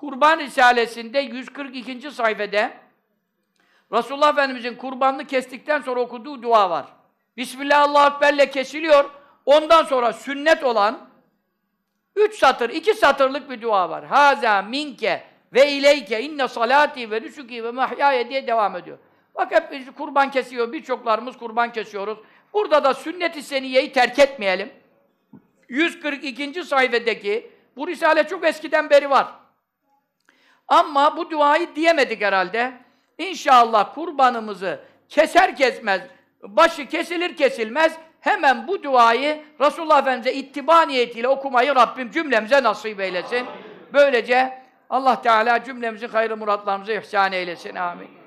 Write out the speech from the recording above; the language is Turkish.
Kurban Risalesi'nde 142. sayfede Resulullah Efendimizin kurbanını kestikten sonra okuduğu dua var. Bismillah Allahu Ekber'le kesiliyor. Ondan sonra sünnet olan üç satır, iki satırlık bir dua var. Haza minke ve ileyke inne salati ve nusuki ve mahyaya diye devam ediyor. Bak hep biz kurban kesiyor, birçoklarımız kurban kesiyoruz. Burada da sünnet-i seniyeyi terk etmeyelim. 142. sayfadaki bu risale çok eskiden beri var. Ama bu duayı diyemedik herhalde. İnşallah kurbanımızı keser kesmez, başı kesilir kesilmez hemen bu duayı Resulullah Efendimiz'e ittiba niyetiyle okumayı Rabbim cümlemize nasip eylesin. Böylece Allah Teala cümlemizin hayırlı muratlarımıza ihsan eylesin. Amin.